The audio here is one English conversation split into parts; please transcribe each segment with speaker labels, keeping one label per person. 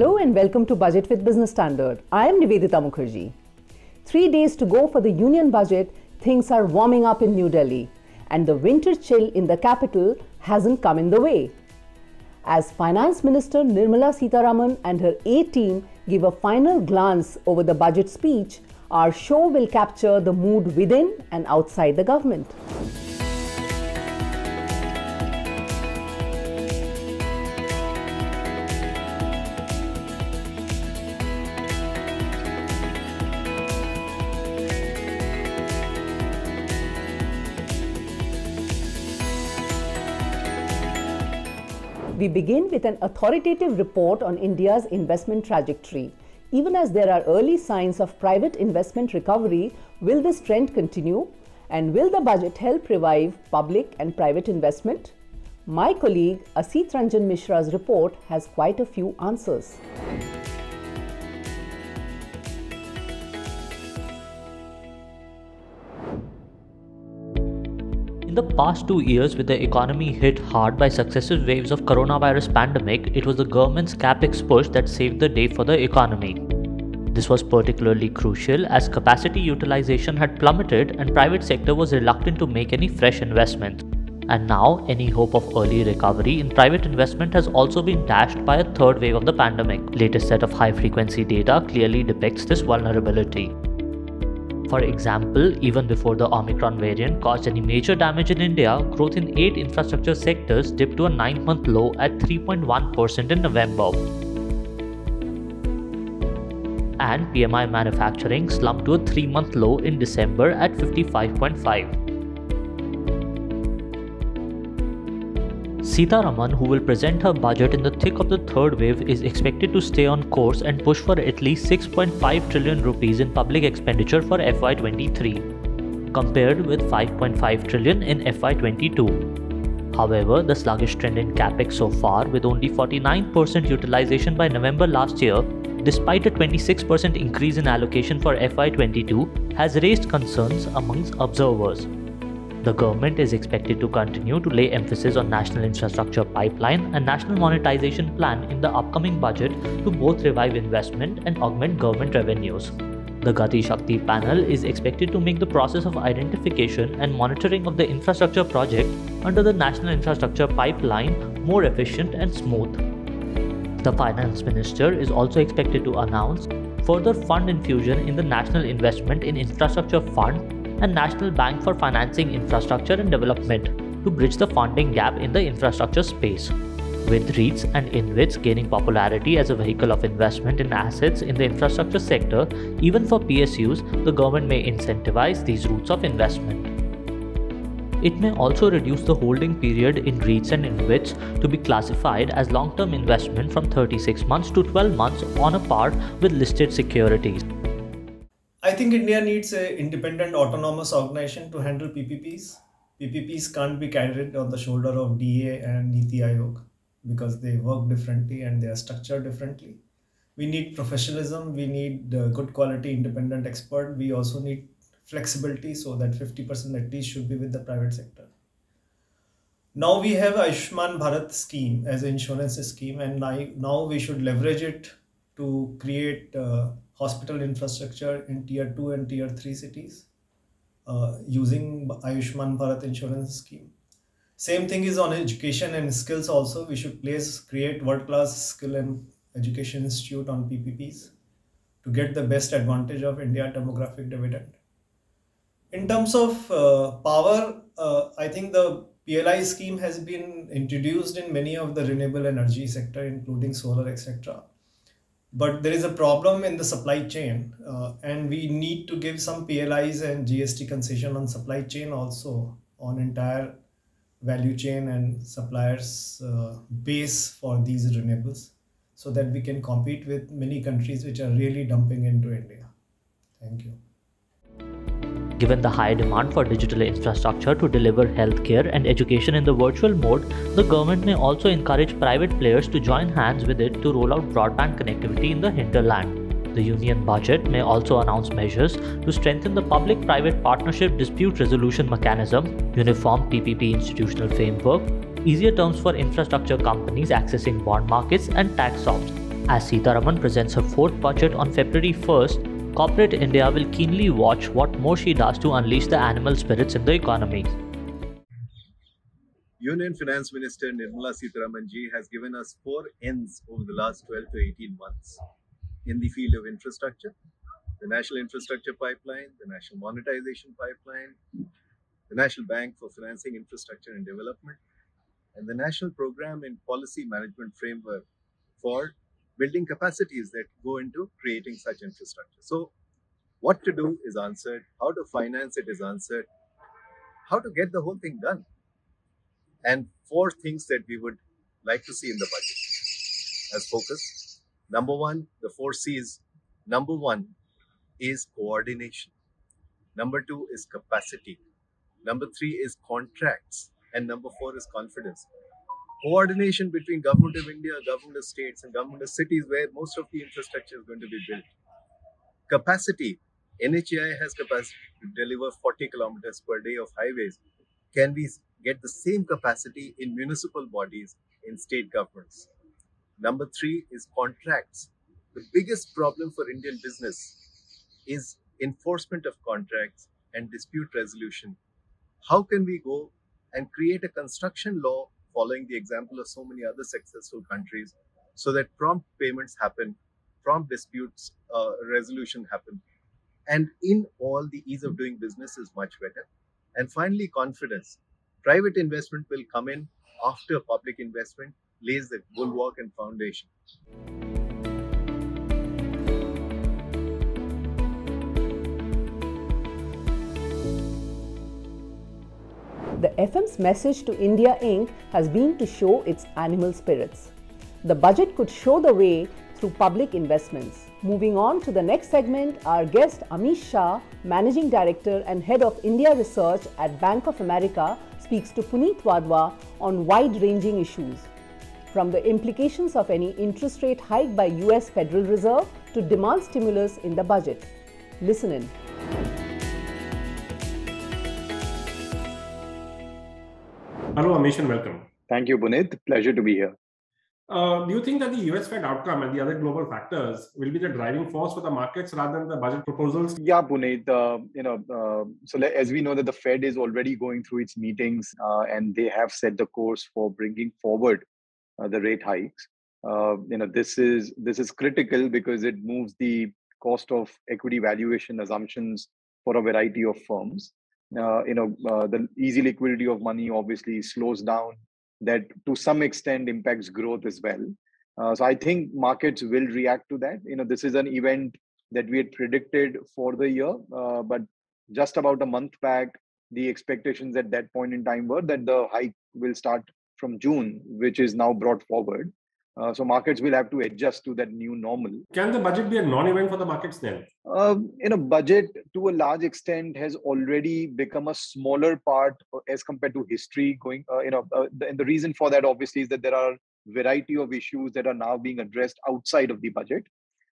Speaker 1: Hello and welcome to Budget with Business Standard. I am Nivedita Mukherjee. Three days to go for the union budget, things are warming up in New Delhi, and the winter chill in the capital hasn't come in the way. As Finance Minister Nirmala Sitharaman and her A team give a final glance over the budget speech, our show will capture the mood within and outside the government. We begin with an authoritative report on India's investment trajectory. Even as there are early signs of private investment recovery, will this trend continue? And will the budget help revive public and private investment? My colleague Asit Ranjan Mishra's report has quite a few answers.
Speaker 2: In the past two years, with the economy hit hard by successive waves of coronavirus pandemic, it was the government's capex push that saved the day for the economy. This was particularly crucial as capacity utilization had plummeted and private sector was reluctant to make any fresh investments. And now, any hope of early recovery in private investment has also been dashed by a third wave of the pandemic. Latest set of high frequency data clearly depicts this vulnerability. For example, even before the Omicron variant caused any major damage in India, growth in 8 infrastructure sectors dipped to a 9 month low at 3.1% in November. And PMI manufacturing slumped to a 3 month low in December at 55.5. Sitharaman, who will present her budget in the thick of the third wave, is expected to stay on course and push for at least 6.5 trillion rupees in public expenditure for FY23, compared with 5.5 trillion in FY22. However, the sluggish trend in capex so far, with only 49% utilization by November last year, despite a 26% increase in allocation for FY22, has raised concerns amongst observers. The government is expected to continue to lay emphasis on national infrastructure pipeline and national monetization plan in the upcoming budget to both revive investment and augment government revenues. The Gati Shakti panel is expected to make the process of identification and monitoring of the infrastructure project under the National Infrastructure Pipeline more efficient and smooth. The Finance Minister is also expected to announce further fund infusion in the National Investment in Infrastructure Fund and National Bank for financing infrastructure and development to bridge the funding gap in the infrastructure space. With REITs and InvITs gaining popularity as a vehicle of investment in assets in the infrastructure sector, even for PSUs, the government may incentivize these routes of investment. It may also reduce the holding period in REITs and InvITs to be classified as long term investment from 36 months to 12 months on a par with listed securities.
Speaker 3: I think India needs an independent autonomous organization to handle PPPs. PPPs can't be carried on the shoulder of DA and Niti Aayog because they work differently and they are structured differently. We need professionalism, we need uh, good quality independent expert. We also need flexibility so that 50% at least should be with the private sector. Now we have Ayushman Bharat scheme as an insurance scheme and now we should leverage it to create uh, hospital infrastructure in tier 2 and tier 3 cities uh, using Ayushman Bharat insurance scheme. Same thing is on education and skills also. We should place create world class skill and education institute on PPPs to get the best advantage of India demographic dividend. In terms of uh, power, uh, I think the PLI scheme has been introduced in many of the renewable energy sector, including solar, etc but there is a problem in the supply chain uh, and we need to give some PLIs and GST concession on supply chain also on entire value chain and suppliers uh, base for these renewables so that we can compete with many countries which are really dumping into India. Thank you.
Speaker 2: Given the high demand for digital infrastructure to deliver healthcare and education in the virtual mode, the government may also encourage private players to join hands with it to roll out broadband connectivity in the hinterland. The union budget may also announce measures to strengthen the public private partnership dispute resolution mechanism, uniform PPP institutional framework, easier terms for infrastructure companies accessing bond markets, and tax ops As Sitharaman presents her fourth budget on February 1st, corporate India will keenly watch what more she does to unleash the animal spirits in the economy.
Speaker 4: Union Finance Minister Nirmala Sitharaman ji has given us four N's over the last 12 to 18 months in the field of infrastructure, the National Infrastructure Pipeline, the National Monetization Pipeline, the National Bank for Financing Infrastructure and Development, and the National Program and Policy Management Framework for building capacities that go into creating such infrastructure. So, what to do is answered, how to finance it is answered, how to get the whole thing done. And four things that we would like to see in the budget as focus. Number one, the four C's. Number one is coordination. Number two is capacity. Number three is contracts. And number four is confidence. Coordination between government of India, government of states, and government of cities where most of the infrastructure is going to be built. Capacity. NHAI has capacity to deliver 40 kilometers per day of highways. Can we get the same capacity in municipal bodies, in state governments? Number three is contracts. The biggest problem for Indian business is enforcement of contracts and dispute resolution. How can we go and create a construction law following the example of so many other successful countries so that prompt payments happen, prompt disputes uh, resolution happen. And in all, the ease of doing business is much better. And finally, confidence. Private investment will come in after public investment lays the bulwark and foundation.
Speaker 1: The FM's message to India Inc. has been to show its animal spirits. The budget could show the way through public investments. Moving on to the next segment, our guest Amish Shah, Managing Director and Head of India Research at Bank of America, speaks to Puneet Wadhwa on wide-ranging issues. From the implications of any interest rate hike by US Federal Reserve to demand stimulus in the budget. Listen in.
Speaker 5: Hello, Amish, and welcome.
Speaker 6: Thank you, Puneet. Pleasure to be here.
Speaker 5: Uh, do you think that the US Fed outcome and the other global factors will be the driving force for the markets rather than the budget proposals?
Speaker 6: Yeah, Puneet. Uh, you know, uh, so as we know that the Fed is already going through its meetings uh, and they have set the course for bringing forward uh, the rate hikes. Uh, you know, this is this is critical because it moves the cost of equity valuation assumptions for a variety of firms. You know, the easy liquidity of money obviously slows down that to some extent impacts growth as well. Uh, so I think markets will react to that. You know, this is an event that we had predicted for the year, uh, but just about a month back, the expectations at that point in time were that the hike will start from June, which is now brought forward. Uh, so markets will have to adjust to that new normal.
Speaker 5: Can the budget be a non-event for the markets then?
Speaker 6: Uh, you know, budget to a large extent has already become a smaller part as compared to history. Going, uh, you know, uh, the, and the reason for that obviously is that there are variety of issues that are now being addressed outside of the budget.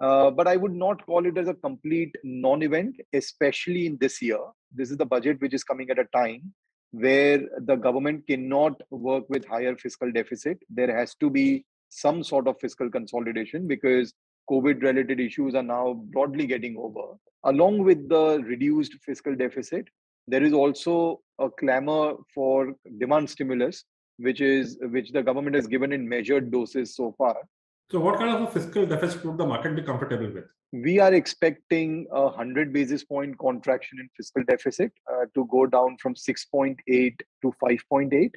Speaker 6: Uh, but I would not call it as a complete non-event, especially in this year. This is the budget which is coming at a time where the government cannot work with higher fiscal deficit. There has to be some sort of fiscal consolidation because COVID related issues are now broadly getting over. Along with the reduced fiscal deficit, there is also a clamor for demand stimulus, which is which the government has given in measured doses so far.
Speaker 5: So, what kind of a fiscal deficit would the market be comfortable with?
Speaker 6: We are expecting a 100 basis point contraction in fiscal deficit uh, to go down from 6.8 to 5.8.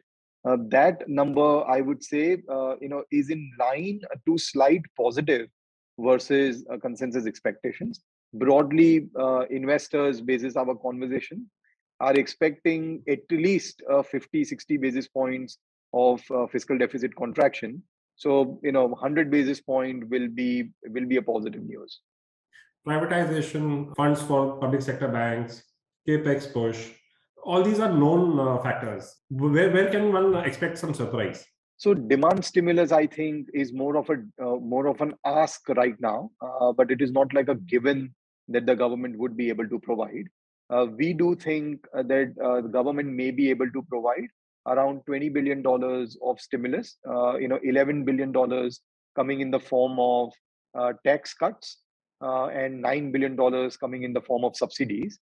Speaker 6: Uh, that number, I would say, uh, you know, is in line to slight positive versus uh, consensus expectations. Broadly, uh, investors, basis our conversation, are expecting at least 50, 60 basis points of uh, fiscal deficit contraction. So, you know, 100 basis point will be will be a positive news.
Speaker 5: Privatization, funds for public sector banks, capex push, all these are known uh, factors. Where, where can one expect some surprise?
Speaker 6: So demand stimulus, I think, is more of a uh, more of an ask right now, uh, but it is not like a given that the government would be able to provide. Uh, we do think uh, that uh, the government may be able to provide around 20 billion dollars of stimulus. You know, 11 billion dollars coming in the form of tax cuts and $9 billion coming in the form of subsidies.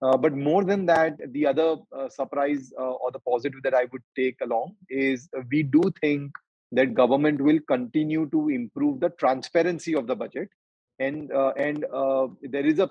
Speaker 6: Uh, but more than that, the other uh, surprise uh, or the positive that I would take along is we do think that government will continue to improve the transparency of the budget, and and there is a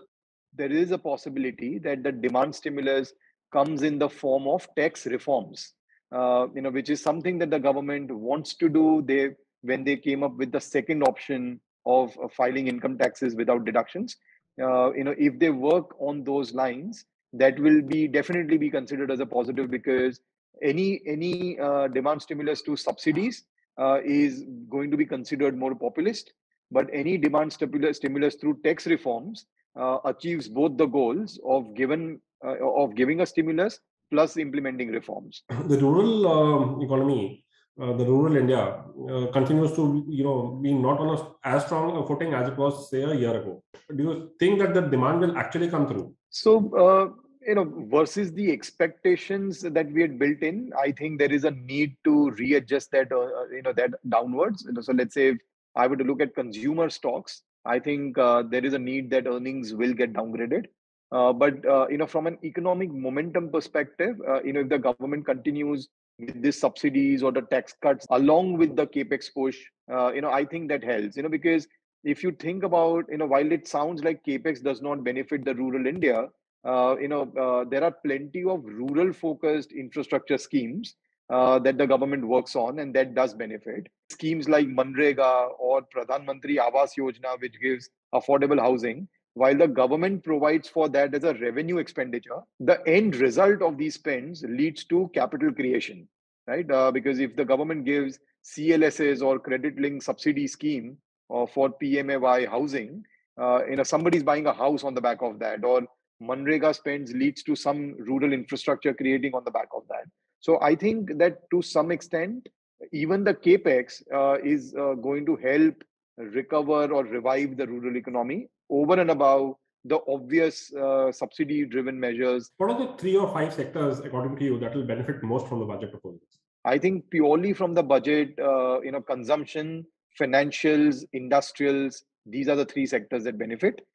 Speaker 6: there is a possibility that the demand stimulus comes in the form of tax reforms uh, you know which is something that the government wants to do. They when they came up with the second option of uh, filing income taxes without deductions uh, you know if they work on those lines that will be definitely be considered as a positive because any any uh, demand stimulus to subsidies uh, is going to be considered more populist but any demand stimulus, stimulus through tax reforms uh, achieves both the goals of given uh, of giving a stimulus plus implementing reforms.
Speaker 5: The rural um, economy, uh, the rural India, uh, continues to you know be not on a, as strong a footing as it was say a year ago. Do you think that the demand will actually come through?
Speaker 6: So. Uh, you know versus the expectations that we had built in i think there is a need to readjust that uh, uh you know that downwards so let's say if i were to look at consumer stocks i think there is a need that earnings will get downgraded but you know, from an economic momentum perspective, you know, if the government continues with these subsidies or the tax cuts along with the capex push, uh, you know, I think that helps. You know, because if you think about, you know, while it sounds like capex does not benefit the rural India, uh, you know, uh, there are plenty of rural-focused infrastructure schemes that the government works on, and that does benefit. Schemes like Manrega or Pradhan Mantri Awas Yojana, which gives affordable housing while the government provides for that as a revenue expenditure, the end result of these spends leads to capital creation, right? Uh, because if the government gives CLSS or credit linked subsidy scheme uh, for PMAY housing, uh, you know somebody's buying a house on the back of that, or Manrega spends leads to some rural infrastructure creating on the back of that. So I think that to some extent, even the capex uh, is uh, going to help recover or revive the rural economy over and above the obvious uh, subsidy driven measures.
Speaker 5: What are the three or five sectors, according to you, that will benefit most from the budget proposals?
Speaker 6: I think purely from the budget, uh, you know, consumption, financials, industrials, these are the three sectors that benefit.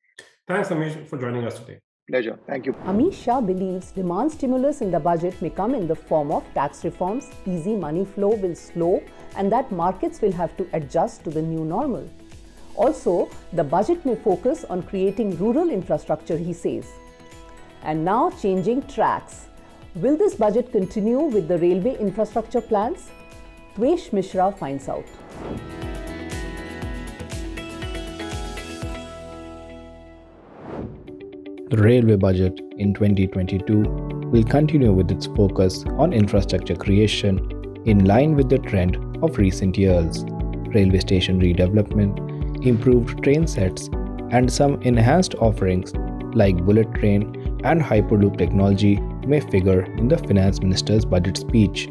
Speaker 5: Thanks, Amish, for joining us today.
Speaker 6: Pleasure. Thank you.
Speaker 1: Amish Shah believes demand stimulus in the budget may come in the form of tax reforms, easy money flow will slow, and that markets will have to adjust to the new normal. Also, the budget may focus on creating rural infrastructure, he says. And now changing tracks. Will this budget continue with the railway infrastructure plans? Dvesh Mishra finds out.
Speaker 7: The railway budget in 2022 will continue with its focus on infrastructure creation in line with the trend of recent years. Railway station redevelopment improved train sets, and some enhanced offerings like bullet train and Hyperloop technology may figure in the finance minister's budget speech.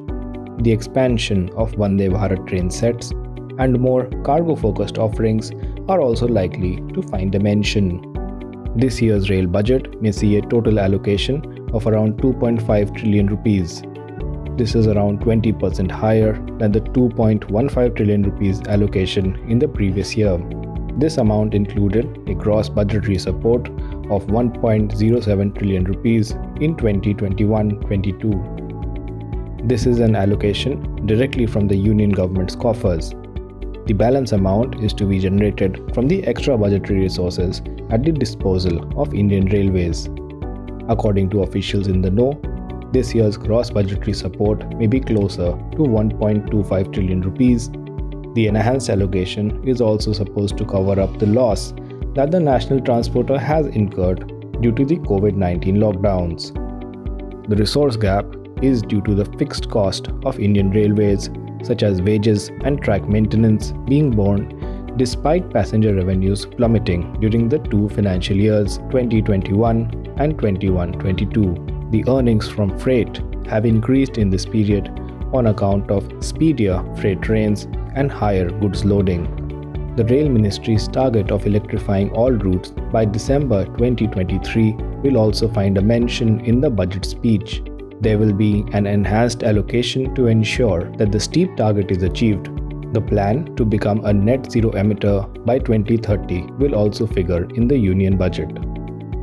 Speaker 7: The expansion of Vande Bharat train sets and more cargo focused offerings are also likely to find a mention. This year's rail budget may see a total allocation of around 2.5 trillion rupees. This is around 20% higher than the 2.15 trillion rupees allocation in the previous year. This amount included a gross budgetary support of 1.07 trillion rupees in 2021-22. This is an allocation directly from the union government's coffers. The balance amount is to be generated from the extra budgetary resources at the disposal of Indian Railways. According to officials in the know, this year's gross budgetary support may be closer to 1.25 trillion rupees the enhanced allocation is also supposed to cover up the loss that the national transporter has incurred due to the COVID 19 lockdowns. The resource gap is due to the fixed cost of Indian Railways, such as wages and track maintenance, being borne despite passenger revenues plummeting during the two financial years 2021 and 21 22. The earnings from freight have increased in this period on account of speedier freight trains and higher goods loading. The Rail Ministry's target of electrifying all routes by December 2023 will also find a mention in the budget speech. There will be an enhanced allocation to ensure that the steep target is achieved. The plan to become a net zero emitter by 2030 will also figure in the union budget.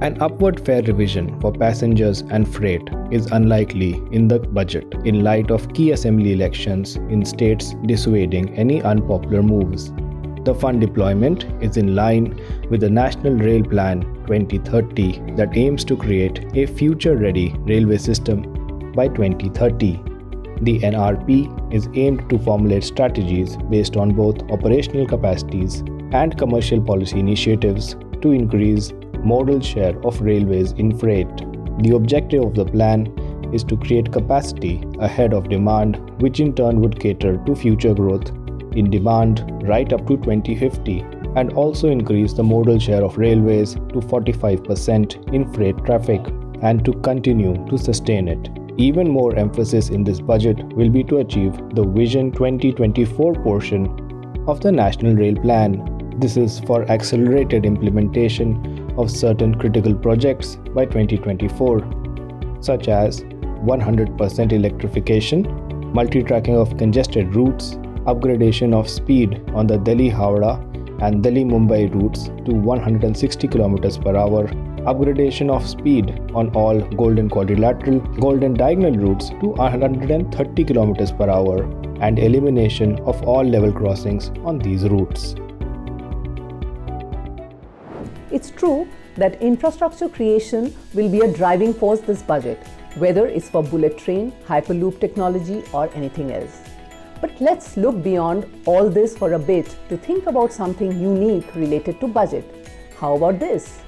Speaker 7: An upward fare revision for passengers and freight is unlikely in the budget in light of key assembly elections in states dissuading any unpopular moves. The fund deployment is in line with the National Rail Plan 2030 that aims to create a future ready railway system by 2030. The NRP is aimed to formulate strategies based on both operational capacities and commercial policy initiatives to increase modal share of railways in freight. The objective of the plan is to create capacity ahead of demand, which in turn would cater to future growth in demand right up to 2050 and also increase the modal share of railways to 45% in freight traffic and to continue to sustain it. Even more emphasis in this budget will be to achieve the Vision 2024 portion of the National Rail Plan. This is for accelerated implementation of certain critical projects by 2024, such as 100% electrification, multi tracking of congested routes, upgradation of speed on the Delhi Howrah and Delhi Mumbai routes to 160 km per hour upgradation of speed on all golden quadrilateral, golden diagonal routes to 130 km per hour, and elimination of all level crossings on these routes.
Speaker 1: It's true that infrastructure creation will be a driving force this budget, whether it's for bullet train, hyperloop technology, or anything else. But let's look beyond all this for a bit to think about something unique related to budget. How about this?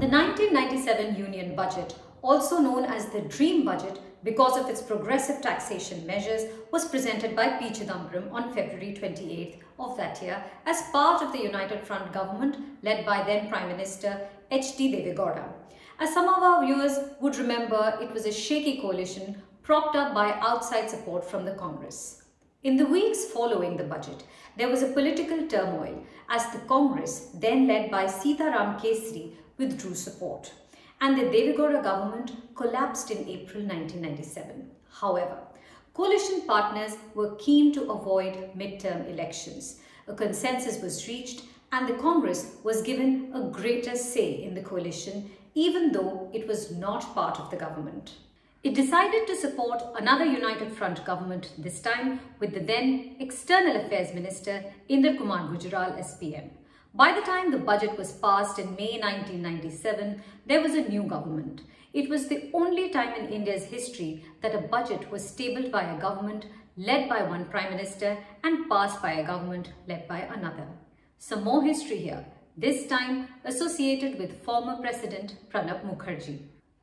Speaker 8: The 1997 Union Budget, also known as the Dream Budget because of its progressive taxation measures, was presented by P. Chidambaram on February 28th of that year as part of the United Front government led by then Prime Minister H.D. Devegowda. As some of our viewers would remember, it was a shaky coalition propped up by outside support from the Congress. In the weeks following the budget, there was a political turmoil as the Congress, then led by Sitaram Kesri, withdrew support and the Devegowda government collapsed in April 1997. However, coalition partners were keen to avoid midterm elections. A consensus was reached and the Congress was given a greater say in the coalition even though it was not part of the government. It decided to support another United Front government this time with the then External Affairs Minister Inder Kumar Gujral SPM. By the time the budget was passed in May 1997, there was a new government. It was the only time in India's history that a budget was tabled by a government led by one Prime Minister and passed by a government led by another. Some more history here this time associated with former President Pranab Mukherjee.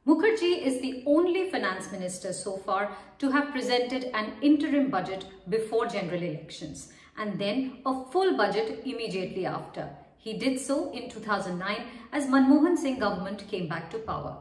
Speaker 8: Mukherjee is the only finance minister so far to have presented an interim budget before general elections and then a full budget immediately after. He did so in 2009 as Manmohan Singh government came back to power.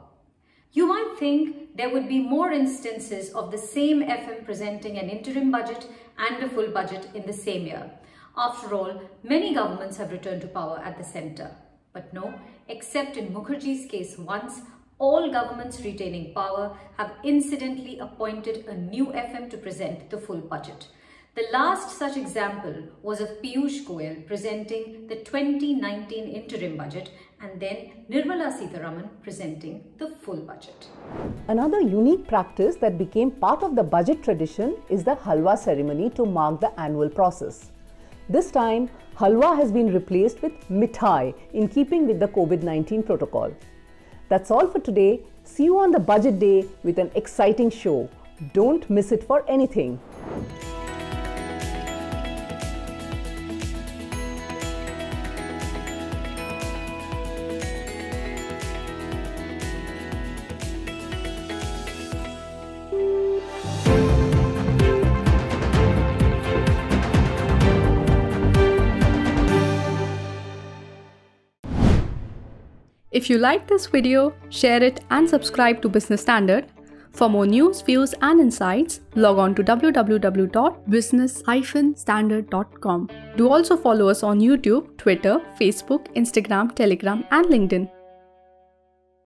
Speaker 8: You might think there would be more instances of the same FM presenting an interim budget and a full budget in the same year. After all, many governments have returned to power at the centre. But no, except in Mukherjee's case once, all governments retaining power have incidentally appointed a new FM to present the full budget. The last such example was of Piyush Goyal presenting the 2019 interim budget and then Nirmala Sitharaman presenting the full budget.
Speaker 1: Another unique practice that became part of the budget tradition is the halwa ceremony to mark the annual process. This time, halwa has been replaced with mithai in keeping with the COVID 19 protocol. That's all for today. See you on the budget day with an exciting show. Don't miss it for anything.
Speaker 9: If you like this video, share it and subscribe to Business Standard. For more news, views and insights, log on to www.business-standard.com. Do also follow us on YouTube, Twitter, Facebook, Instagram, Telegram and LinkedIn.